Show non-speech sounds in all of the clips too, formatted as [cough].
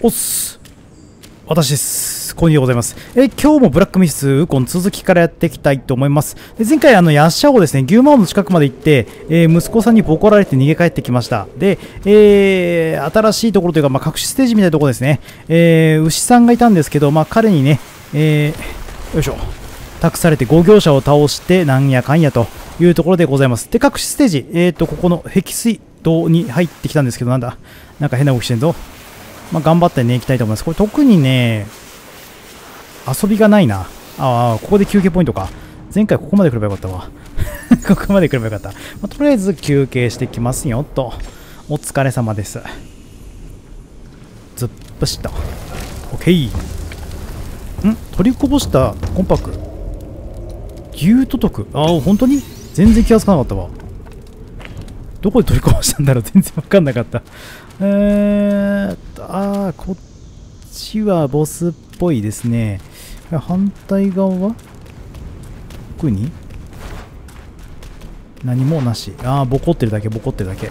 おっす私です。こんにちはございます。え今日もブラックミスウコン続きからやっていきたいと思います。で前回、あの、ヤッシャをですね、牛魔王の近くまで行って、えー息子さんにボコられて逃げ帰ってきました。で、えー新しいところというか、まあ、隠しステージみたいなところですね。えー牛さんがいたんですけど、まあ、彼にね、えーよいしょ。託されて5業者を倒してなんやかんやというところでございます。で、隠しステージ、えっ、と、ここの壁水道に入ってきたんですけど、なんだ？なんか変な動きしてんぞ。まあ、頑張ってね、行きたいと思います。これ特にね、遊びがないな。ああ、ここで休憩ポイントか。前回ここまで来ればよかったわ。[laughs] ここまで来ればよかった。まあ、とりあえず休憩してきますよ、と。お疲れ様です。ずっぷしと。オッケー。ん？取りこぼしたコンパク牛と解くああ本当に？全然気がつかなかったわどこで取りこぼしたんだろう全然わかんなかった。えーっとああこっちはボスっぽいですね。反対側？は特に？何もなし。ああボコってるだけボコってるだけ。オ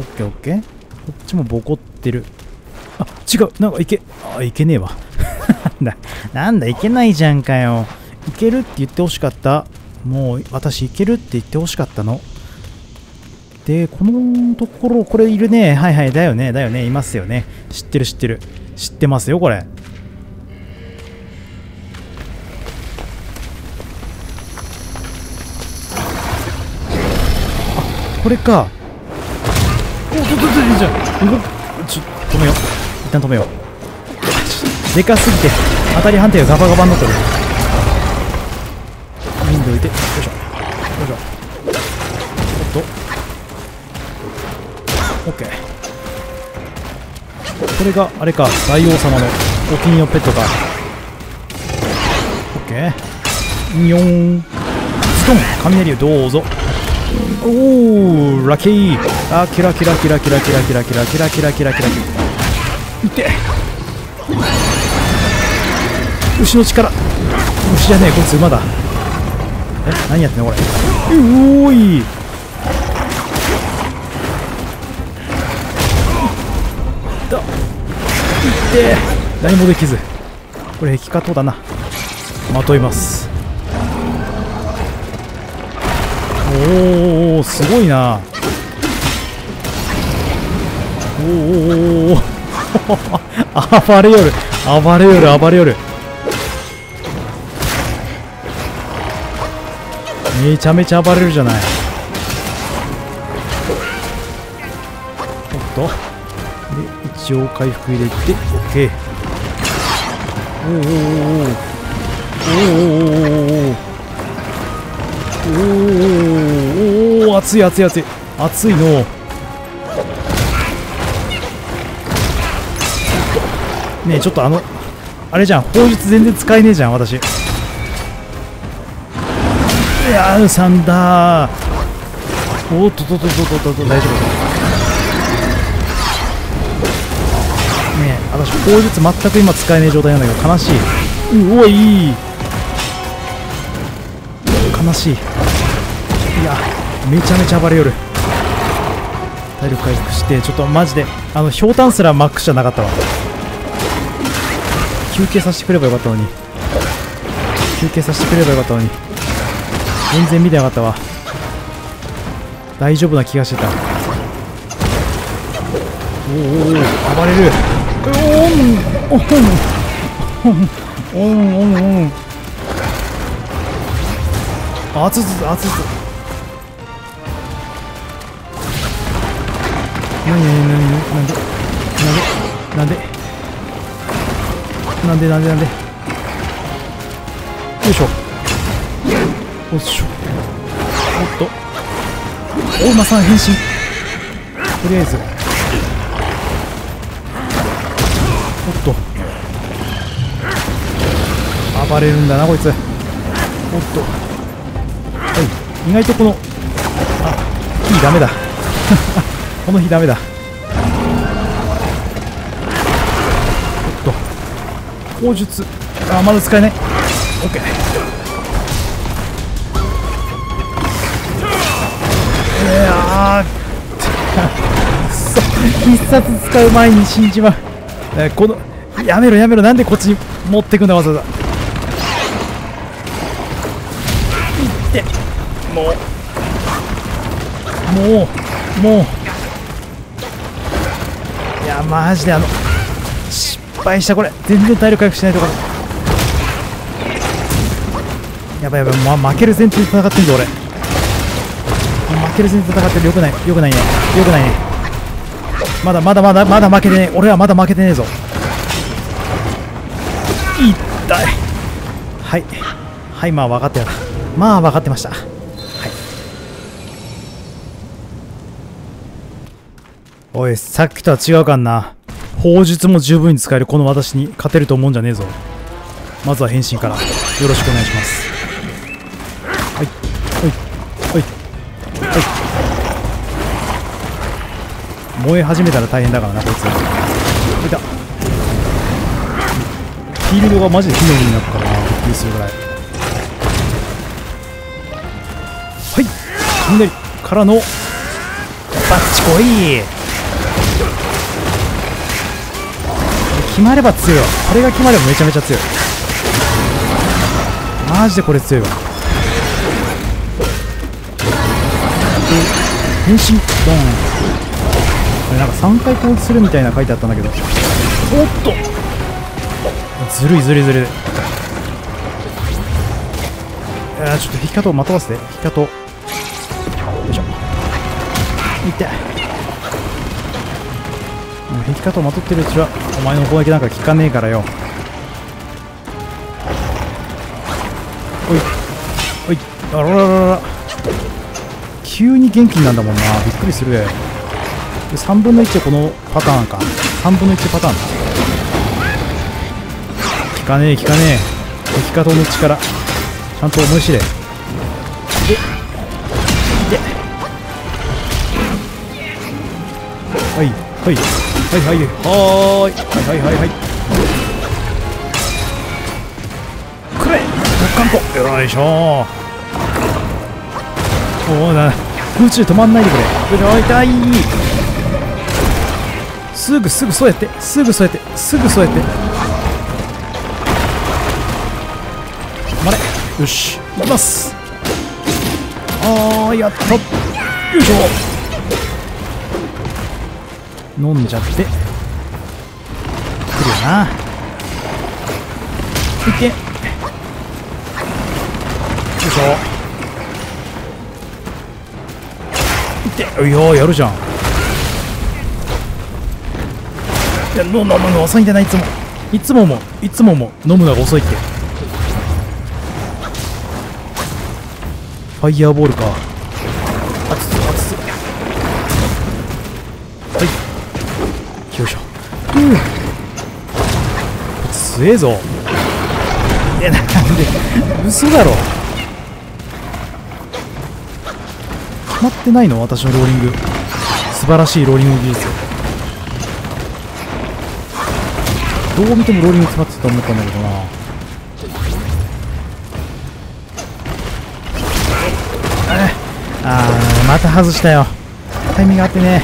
ッケーオッケー。こっちもボコってる。あ違う。なんかいけあいけねえわ。[laughs] なんだ。なんだいけないじゃんかよ。いけるって言ってほしかった。もう私いけるって言ってほしかったの。でこのところこれいるね。はいはい。だよね。だよね。いますよね。知ってる知ってる。知ってますよこれ。あこれか。おちょちょちょちょ動くちょ止めよう一旦止めようでかすぎて当たり判定がガバガバになってるウィンドウいてよいしょよいしょおっとオッケーこれがあれか大王様のお気に入りのペットか。オッケーにょーんズドン。雷をどうぞ。おおラッキー。あキラキラキラキラキラキラキラキラキラキラキラキラ。いて。牛の力。牛じゃねえこいつ馬だ。え何やってんのこれ。うおーいい。て何もできず。これ壁化等だな。まといます。おおすごいな。おーおー。[laughs] 暴れよる。暴れよる暴れよる。めちゃめちゃ暴れるじゃない。おっと。一応回復入れて OK おーおーおーおーおーおーおーおーおー熱い熱い熱い。熱いの。ねえちょっとあのあれじゃん。砲術全然使えねえじゃん私。いやーサンダー。おっととととととと。大丈夫。私砲術全く今使えねえ状態なんだけど悲しい。うおいい。悲しい。いやめちゃめちゃ暴れよる。体力回復してちょっとマジであのひょうたんすらマックスじゃなかったわ。休憩させてくればよかったのに。休憩させてくればよかったのに。全然見てなかったわ。大丈夫な気がしてた。おおおお暴れる。おんおんおんおんおんあつつあつつなになになになんでなんでなんでなんでなんでなんでよいしょおっしょおっとお馬さん変身。とりあえず。っと。暴れるんだなこいつ。おっと。はい。意外とこのあ火ダメだ。[laughs] この火ダメだ。おっと。砲術あまだ使えない。OK いやー。く [laughs] そ必殺使う前に死んじまう。えーこのやめろやめろ。なんでこっちに持ってくんだわざわざ。いって。もう。もうもう。いやマジであの失敗したこれ。全然体力回復しないところ。やばいやばい、ま、負ける前提で戦ってんぞ俺。負ける前提で戦ってる。よくないよくないね。よくないね。まだまだまだまだ負けてねえ。俺はまだ負けてねえぞ。痛い。はい。はいまあ分かった。よまあ分かってました。はい。おいさっきとは違うかんな。砲術も十分に使えるこの私に勝てると思うんじゃねえぞ。まずは変身から。よろしくお願いします。はい。はい。はい。燃え始めたら大変だからなこいつ。いた。フィールドがマジで火の海になったからなびっくりするぐらい。はい。雷からの。バッチコイ決まれば強いわ。これが決まればめちゃめちゃ強い。マジでこれ強いわ。変身。ドン。れなんか3回攻撃するみたいな書いてあったんだけど。おっと。ずるいずるいずるい。いやーちょっと引き方をまとわせて。引き方をよいしょ。いって。もう引き方をまとってるうちはお前の攻撃なんか効かねえからよ。おい。おい。あらららら。急に元気になんだもんな。びっくりするで3分の1はこのパターンか。3分の1パターンだ。効かねえ効かねえ。引き方の力ちゃんと思い知れ。でで。はいはいはいはいはい。はいはいはいはい。くれ。突貫庫。よいしょ。おおな。空中止まんないでくれ。よい痛い。すぐすぐそうやってすぐそうやってすぐそうやって。止まれ。よし。行きます。あーやった。よいしょ。飲んじゃって。くるよな。いけ。よいしょ。いって。おいよやるじゃん。飲む飲むの遅いんじゃない？いつも。いつももいつもも飲むのが遅いって。ファイヤーボールか。熱す熱すはい。よいしょ。うん。強えぞ。いやなんで？嘘だろ。決まってないの？私のローリング。素晴らしいローリング技術どう見てもローリング決まってたと思ったんだけどな。あーまた外したよ。タイミングあってね。よ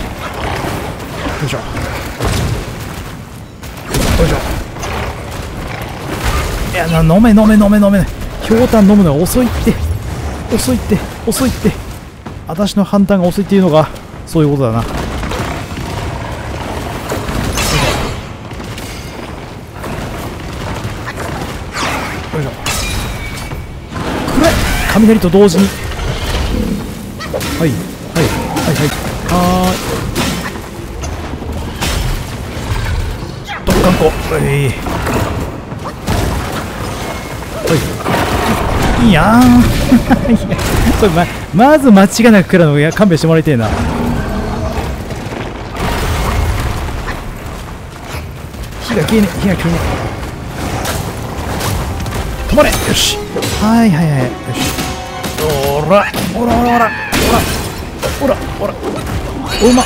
いしょ。よいしょ。いやな飲め飲め飲め飲め。ひょうたん飲むのが遅いって。遅いって遅いって。私の判断が遅いっていうのがそういうことだな。雷と同時に。はいはいはいはい。はい。ドッカンコ。はい。はい。いやーん。[laughs] いやこれままず間違いなく食らうのいや勘弁してもらいてえな。火が消えね火が消えね止まれ。よし。はいはいはい。よし。おらおらおらおらおらおらおま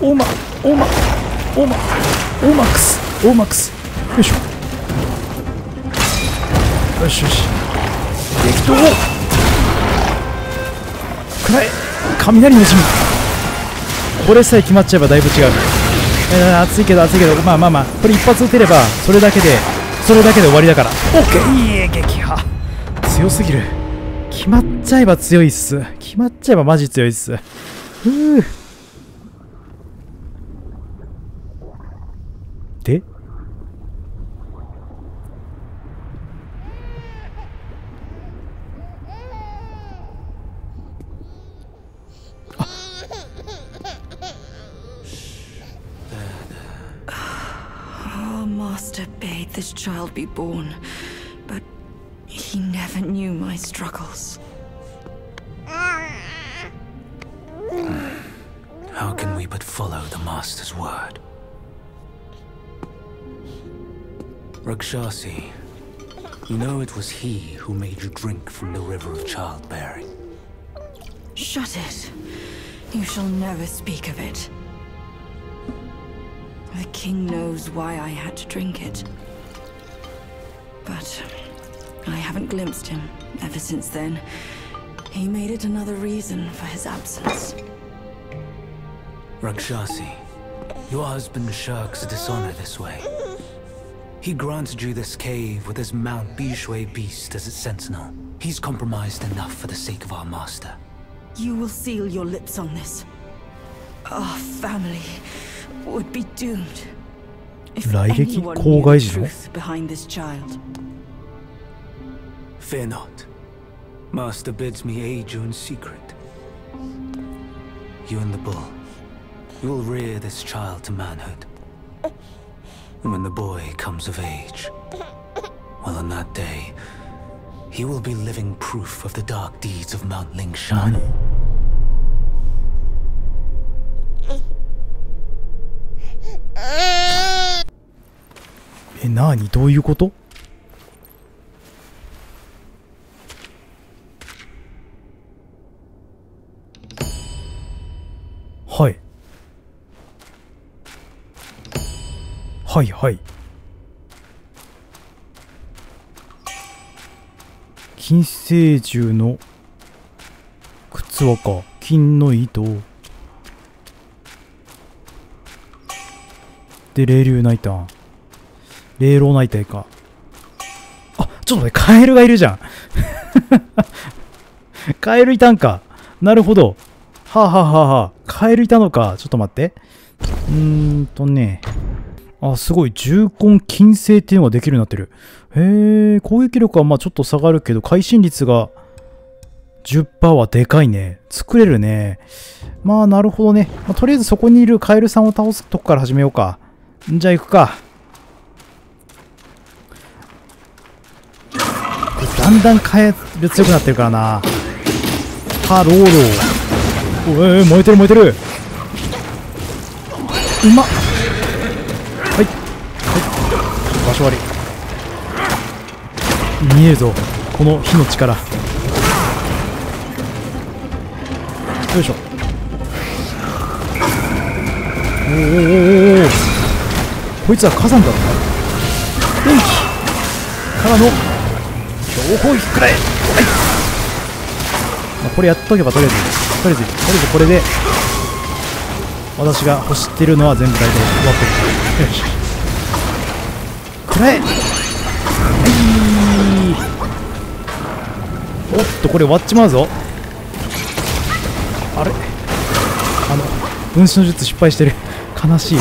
おまおまおまオーマックスオーマックス。よいしょ。よしよし。激闘。くらえ雷の地味これさえ決まっちゃえばだいぶ違う。えー熱いけど熱いけど。まあまあまあ。これ一発撃てればそれだけでそれだけで終わりだから。OK いい撃破強すぎる。決まっちゃえば強いっす。決まっちゃえばマジ強いっす。ふう master bade this child be born, but he never knew my struggles. How can we but follow the Master's word? Rakshasi, you know it was he who made you drink from the river of childbearing. Shut it. You shall never speak of it. The king knows why I had to drink it. But I haven't glimpsed him ever since then. He made it another reason for his absence. Rakshasi, your husband shirks dishonor this way. He granted you this cave with his Mount Bishui beast as its sentinel. He's compromised enough for the sake of our master. You will seal your lips on this. Our family would be doomed if anyone knew the truth behind this child. Fear not. Master bids me aid you in secret. You and the bull. You will rear this child to manhood. And when the boy comes of age, well, on that day, he will be living proof of the dark deeds of Mount Lingshan. 何え何？どういうこと？はい。はいはい。金星獣の靴輪か金の糸。で霊竜ナイター。霊老ナイターか。あちょっと待ってカエルがいるじゃん。[laughs] カエルいたんか。なるほど。はあ、はあははあ、カエルいたのか。ちょっと待って。うーんとね。あすごい。重根金星っていうのができるようになってる。へえ攻撃力はまあちょっと下がるけど会心率が10%はでかいね。作れるね。まあ、なるほどね。まあとりあえずそこにいるカエルさんを倒すとこから始めようか。ん？じゃあ行くか。だんだんカエル強くなってるからな。ハローロー。おい、燃えてる燃えてる。うまっ。はい。はい。場所悪い。見えるぞ。この火の力。よいしょおーおーおおこいつは火山だろ電気からの強砲撃くらえはい、まあ、これやっとけばとりあえずとりあえずとりあえずこれで私が欲してるのは全部大体終わってる。よしくらえはい。おっとこれ終わっちまうぞ。あれ？あの分子の術失敗してる。悲しい。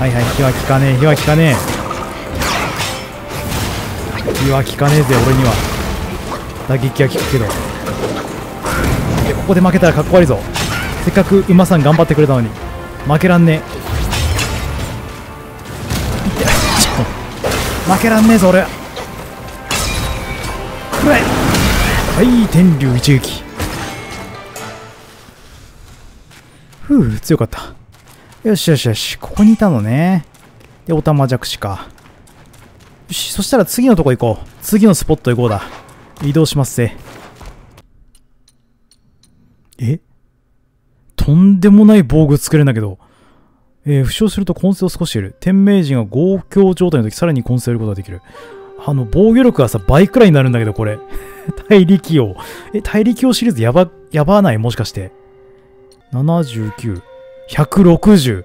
はいはい。火は効かねえ火は効かねえ。は効かねえぜ俺には。打撃は効くけど。ここで負けたらかっこ悪いぞ。せっかく馬さん頑張ってくれたのに。負けらんねえ。[laughs] 負けらんねえぞ俺。くらえはい天竜一撃。ふう強かった。よしよしよしここにいたのね。でおたまじゃくしか。しそしたら次のとこ行こう次のスポット行こうだ移動しますぜえ？とんでもない防具作れるんだけどえー負傷すると混成を少し得る天命人は合強状態の時さらに混成することができるあの、防御力がさ、倍くらいになるんだけど、これ。[laughs] 大力王。え、大力王シリーズやば、やばない？もしかして。79。160。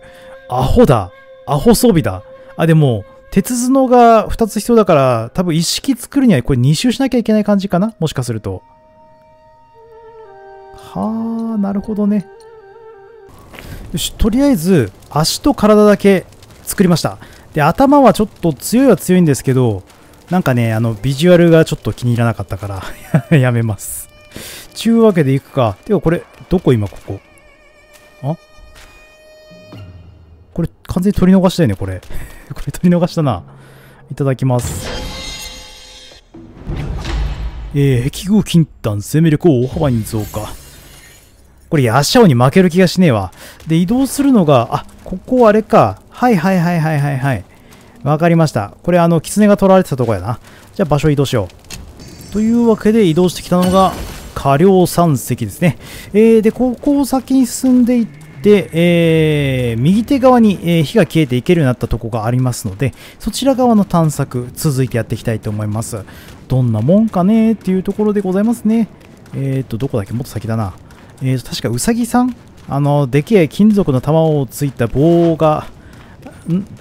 アホだ。アホ装備だ。あ、でも、鉄角が2つ必要だから、多分一式作るにはこれ2周しなきゃいけない感じかな？もしかすると。はあ、なるほどね。よし、とりあえず、足と体だけ作りました。で、頭はちょっと強いは強いんですけど、なんかね、あの、ビジュアルがちょっと気に入らなかったから、[laughs] やめます。ちゅうわけで行くか。てか、これ、どこ今、ここ？完全に取り逃したよね、これ。[laughs] これ、取り逃したな。いただきます。えー、壁偶金丹、生命力を大幅に増加。これ、ヤシャオに負ける気がしねえわ。で、移動するのが、あ、ここあれか。はいはいはいはいはいはい。わかりました。これ、あの、狐が取られてたとこやな。じゃあ、場所移動しよう。というわけで、移動してきたのが、下梁山石ですね。えー、で、ここを先に進んでいって、でえー、右手側に、え火が消えていけるようになったとこがありますので、そちら側の探索、続いてやっていきたいと思います。どんなもんかねっていうところでございますね。えーと、どこだっけ？もっと先だな。えーと、確かうさぎさんあの、でけえ金属の玉をついた棒が、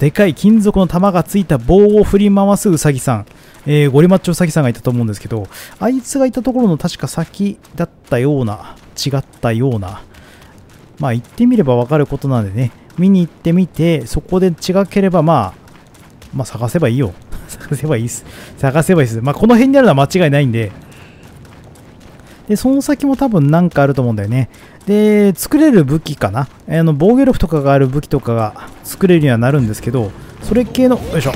でかい金属の玉がついた棒を振り回すうさぎさん。えーゴリマッチョうさぎさんがいたと思うんですけど、あいつがいたところの確か先だったような、違ったような。まあ行ってみればわかることなんでね、見に行ってみて、そこで違ければまあ、まあ探せばいいよ。[laughs] 探せばいいっす。探せばいいっす。まあこの辺にあるのは間違いないんで、で、その先も多分なんかあると思うんだよね。で、作れる武器かな。あの防御力とかがある武器とかが作れるにはなるんですけど、それ系の、よいしょ。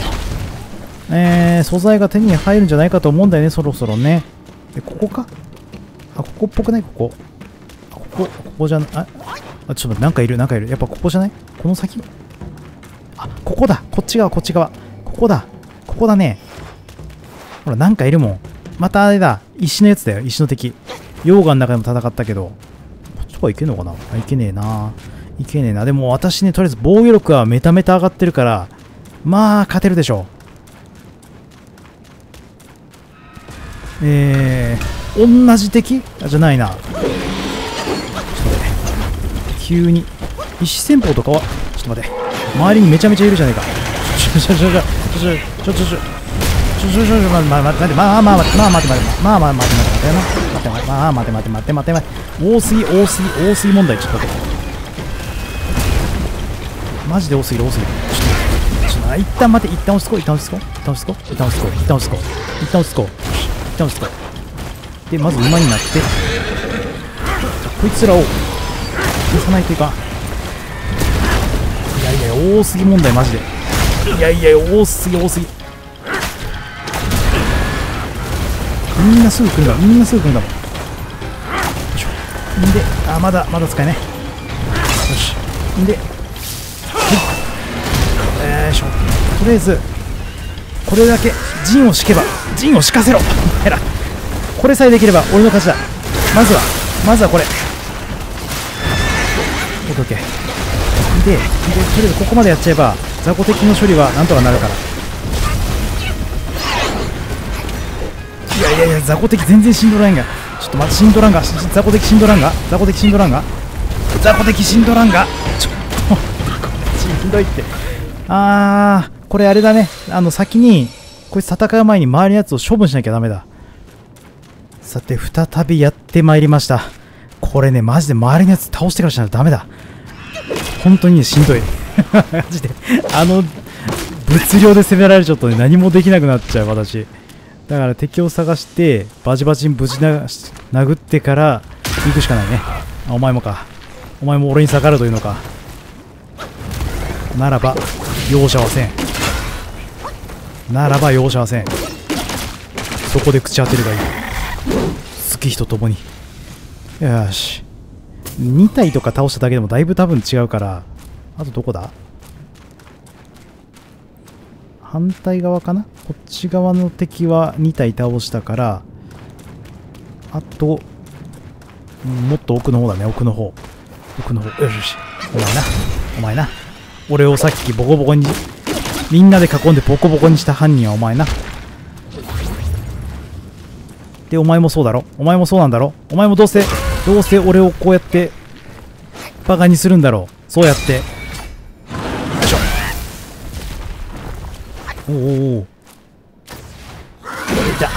えー、素材が手に入るんじゃないかと思うんだよね、そろそろね。で、ここか？あ、ここっぽくない？ここ。ここ、ここじゃな。あ、ちょっと待って、なんかいる、なんかいる。やっぱここじゃない？この先？あ、ここだ。こっち側、こっち側。ここだ。ここだね。ほら、なんかいるもん。またあれだ。石のやつだよ、石の敵。溶岩の中でも戦ったけど。こっちとかいけんのかな？あ、いけねえな。いけねえな。でも私ね、とりあえず防御力はメタメタ上がってるから、まあ、勝てるでしょう。えー、同じ敵？あじゃないな。急に。石戦法とかは、ちょっと待って。周りにめちゃめちゃいるじゃねえか。ちょちょちょちょちょちょちょちょちょちょちょちょちょまま待ってまあまあ待ってまあ待って待ってまあまあ待って待って待って待ってまあ待って待って待って待って待って多すぎ多すぎ多すぎ問題ちょっと待ってマジで多すぎる多すぎるちょっとちょっと一旦待って一旦落ち着こう一旦落ち着こう一旦落ち着こう一旦落ち着こう一旦落ち着こう一旦落ち着こう一旦落ち着こうでまず馬になってこいつらを消さないといかいやいや多すぎ問題マジで。いやいや多すぎ多すぎ。みんなすぐ来るんだみんなすぐ来るんだもん。よいしょ。んであまだまだ使えね。よし。んでよいしょ。とりあえずこれだけ陣を敷けば陣を敷かせろ。お前らこれさえできれば俺の勝ちだ。まずはまずはこれ。オッケーででとりあえずここまでやっちゃえば雑魚敵の処理はなんとかなるから。いやいやいや雑魚敵全然死んどらんが。ちょっと待って死んどらんが。雑魚敵死んどらんが。雑魚敵死んどらんが。雑魚敵死んどらんが。ちょっとしんどいって。あーこれあれだね。あの先にこいつ戦う前に周りのやつを処分しなきゃダメだ。さて再びやってまいりました。これねマジで周りのやつ倒してからしないとダメだ。本当にしんどい。[laughs] マジで。あの物量で攻められちゃうとね何もできなくなっちゃう私。だから敵を探してバチバチにぶちな殴ってから行くしかないね。お前もか。お前も俺に逆らうというのか。ならば容赦はせん。ならば容赦はせん。そこで口当てるがいい。月日とともに。よし。2体とか倒しただけでもだいぶ多分違うから。あとどこだ？反対側かな？こっち側の敵は2体倒したから。あと、もっと奥の方だね。奥の方。奥の方。よしよし。お前な。お前な。俺をさっきボコボコにみんなで囲んでボコボコにした犯人はお前な。でお前もそうだろ。お前もそうなんだろ。お前もどうせどうせ俺をこうやってバカにするんだろう。そうやって。よいしょおおおおいた。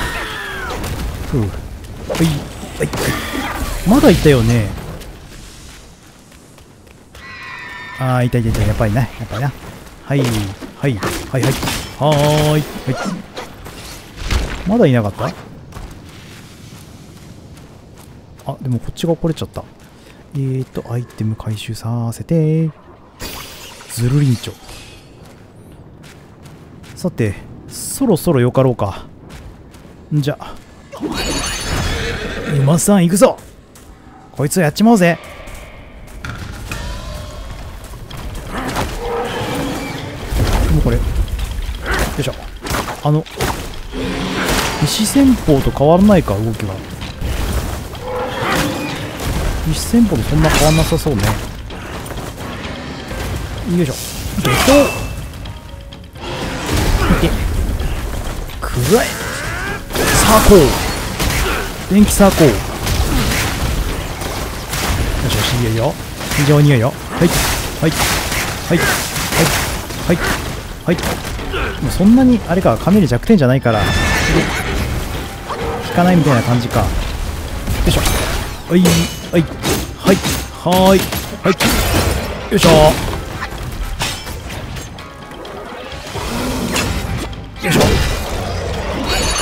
ふうはいはいはい。まだいたよね。ああいたいたいた。やっぱりなやっぱりな。はいはいはいはい。はーいはい。まだいなかった？あでもこっちが来れちゃった。えーとアイテム回収させて。ズルリンチョ。さてそろそろよかろうか。んじゃ。馬さん行くぞ。こいつやっちまおうぜ。もうこれ。よいしょ。あの。石戦法と変わらないか動きが。石戦法とそんな変わんなさそうね。よいしょ。ゲットいけくらえサーコー。電気サーコー。よしよしいいよ。いよ非常にいいよ。はい。はい。はい。はい。はい。はい。もうそんなにあれかカメル弱点じゃないから。引かないみたいな感じか。よいしょ。はい。はい。はーい。はい。よいしょ。よいしょ。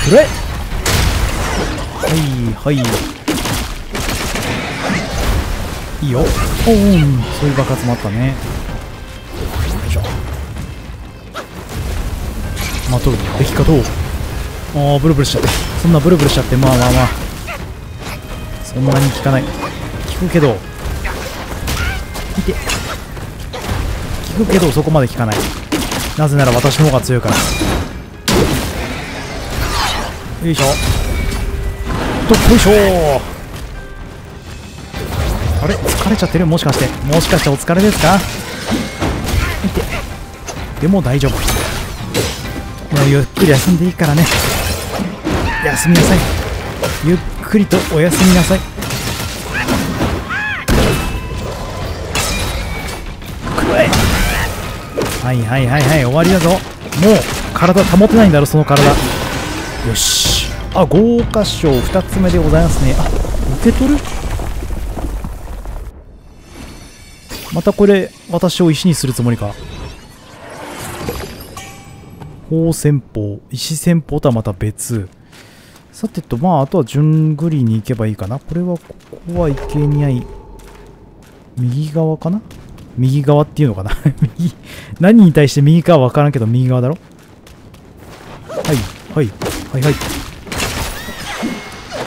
くれ。はいはい。いいよ。おーん。そういう爆発もあったね。よいしょ。まあ取るべきかどう。ああブルブルしちゃって。そんなブルブルしちゃってまあまあまあ。そんなに効かない。効くけどくけどそこまで効かない。なぜなら私の方が強いから。よいしょ。どっこいしょ。あれ？疲れちゃってる？もしかして。もしかしてお疲れですか？いて。でも大丈夫。もうゆっくり休んでいいからね。休みなさい。ゆっくりとお休みなさい。はいはいはいはい終わりだぞ。もう体保てないんだろその体。よし。あ豪華賞2つ目でございますね。あ受け取る？またこれ私を石にするつもりか。砲戦法石戦法とはまた別。さてとまああとは順繰りに行けばいいかな。これはここは生贄合い。右側かな？右側っていうのかな？[laughs] 右何に対して右かは分からんけど右側だろ？はいはいはいはい。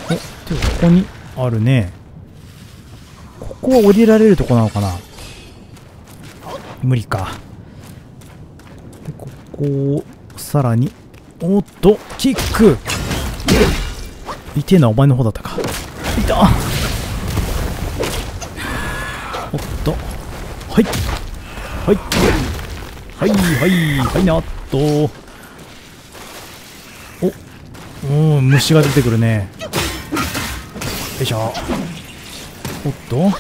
おてかここにあるね。ここは降りられるとこなのかな？無理か。でここをさらに。おっとキック。痛えなお前の方だったか。いたはい。はい。はいはいはいなっと。おうん虫が出てくるね。よいしょ。おっと。おっ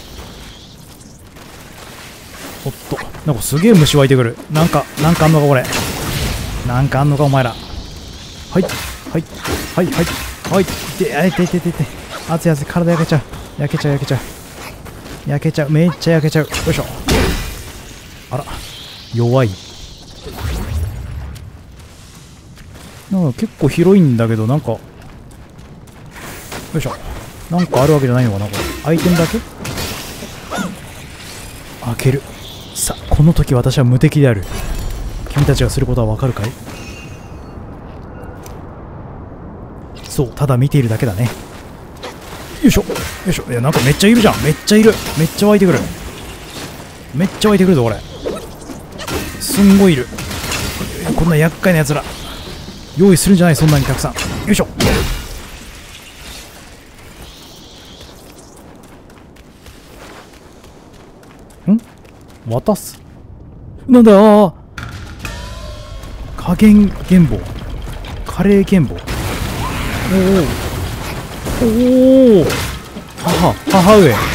と。なんかすげえ虫湧いてくる。なんかなんかあんのかこれ。なんかあんのかお前ら。はいはいはいはいはい。であいていていてて熱い熱い。体焼けちゃう。焼けちゃう焼けちゃう。焼けちゃう。めっちゃ焼けちゃう。よいしょ。あら。弱い。なんか結構広いんだけどなんか。よいしょ。なんかあるわけじゃないのかなこれ。アイテムだけ？開ける。さあこの時私は無敵である。君たちがすることはわかるかい？そうただ見ているだけだね。よいしょ。よいしょ。いやなんかめっちゃいるじゃん。めっちゃいる。めっちゃ湧いてくる。めっちゃ湧いてくるぞこれ。すんごいいる。こんな厄介なやつら。用意するんじゃないそんなにたくさん。よいしょ。ん？渡す？なんだあ加減原棒カレー原棒おおおお母母上。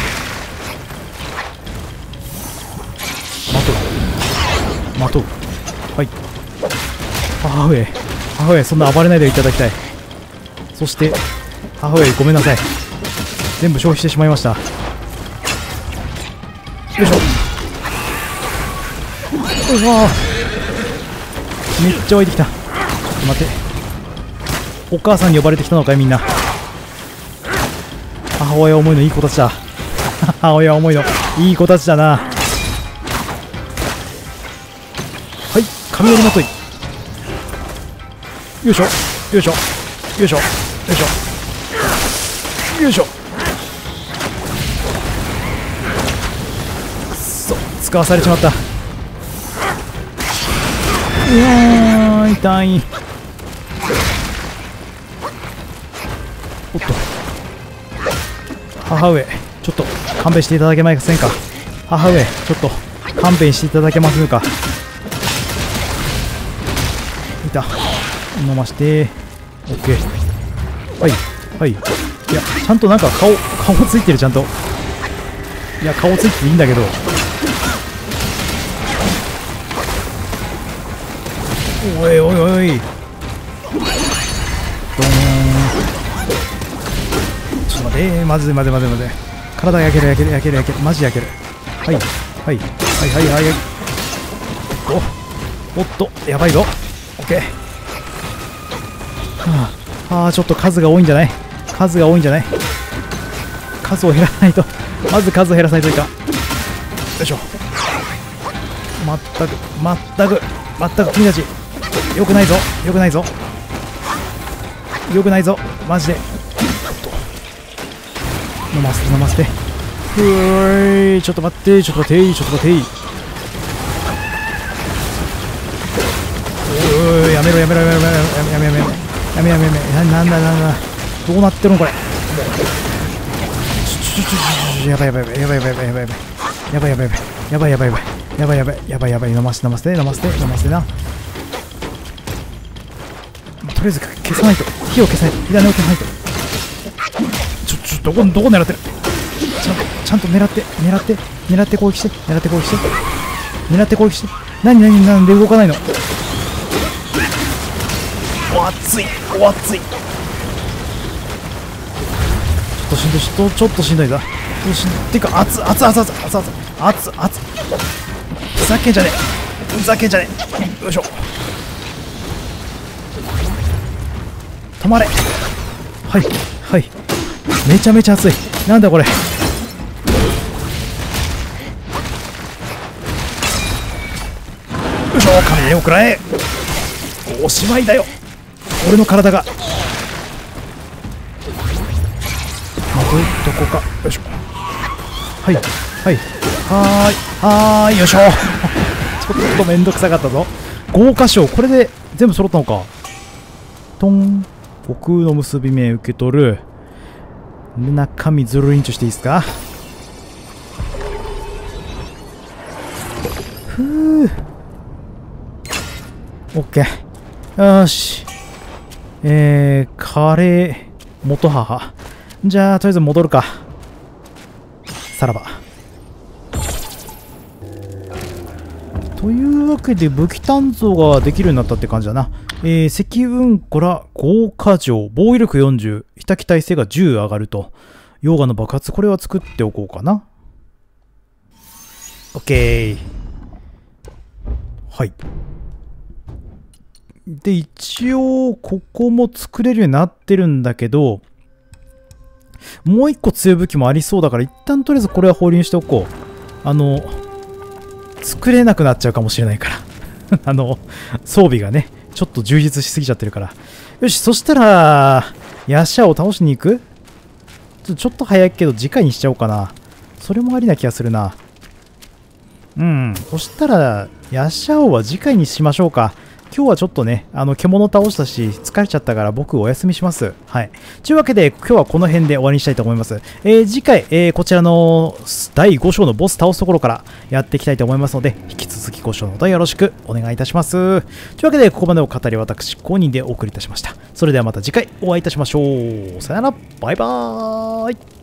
母上母上そんな暴れないでいただきたい。そして母上ごめんなさい。全部消費してしまいました。よいしょ。うわめっちゃ湧いてきた。ちょっと待って。お母さんに呼ばれてきたのかいみんな。母親思いのいい子たちだ。[laughs] 母親思いのいい子たちだな。はい雷まとい。よいしょ。よいしょ。よいしょ。よいしょ。よいしょ。くっそ使わされちまったうわ痛いおっと母上ちょ。っと勘弁していただけませんか母上ちょ。っと勘弁していただけませんかいた飲まして OK はいはい。いやちゃんとなんか顔顔ついてるちゃんと。いや顔ついてていいんだけど。おいおいおい。ドーン。ちょっと待って。まずいまずいまずいまずい。体焼ける焼ける焼ける焼ける。マジ焼ける。はいはいはいはいはいはい。おおっと。やばいぞ。オッケー。はああちょっと数が多いんじゃない？数が多いんじゃない？数を減らないと。まず数を減らさないといかよいしょ。まったくまったくまったく君たち。よくないぞ。よくないぞ。よくないぞ。マジで。飲ませて飲ませて。うーい。ちょっと待って。ちょっと待って。ちょっと待って。だなんだどうなってるのこれ。やばいやばいやばいやばいやばいやばいやばいやばいやばいやばいやばいやばいやばいやばいやばい飲ませて飲ませて飲ませて飲ませてなとりあえず消さないと火を消さないと火種を消さないとちょちょどこどこ狙ってるちゃんとちゃんと狙って狙って狙って攻撃して狙って攻撃して狙って攻撃して何何なんで動かないのお熱いお熱いっとしんどいちょっとちょっとしんどいぞちょっとしんどいっていうか熱熱熱熱熱熱熱熱。ふざけんじゃねえ。ふざけんじゃねえ。よいしょ。止まれ。はいはい。めちゃめちゃ熱い。なんだこれ。よいしょ。雷を食らえ。おしまいだよ。俺の体が。どこか。よいしょ。はい。はい。はーい。はーい。よいしょ。[laughs] ちょっとめんどくさかったぞ。豪華賞。これで全部揃ったのか。トン。悟空の結び目受け取る。中身ズルリンチしていいですか？ふうオッケー。よし。えー、カレー。元母。じゃあとりあえず戻るか。さらば。というわけで武器鍛造ができるようになったって感じだな。えー、積雲コラ豪華城。防衛力40ひたき耐性が10上がると。溶岩の爆発これは作っておこうかな。OK はい。で一応ここも作れるようになってるんだけどもう一個強い武器もありそうだから一旦とりあえずこれは放流しておこうあの作れなくなっちゃうかもしれないから [laughs] あの装備がねちょっと充実しすぎちゃってるから。よし、そしたら、ヤシャを倒しに行く？ちょちょっと早いけど次回にしちゃおうかな。それもありな気がするな。うん。そしたら、ヤシャオは次回にしましょうか。今日はちょっとね、あの、獣倒したし、疲れちゃったから僕お休みします。はい。というわけで、今日はこの辺で終わりにしたいと思います。えー次回、えーこちらの第5章のボス倒すところからやっていきたいと思いますので、引き続きご視聴のほどよろしくお願いいたします。というわけで、ここまでお語り私、公認でお送りいたしました。それではまた次回お会いいたしましょう。さよなら、バイバーイ。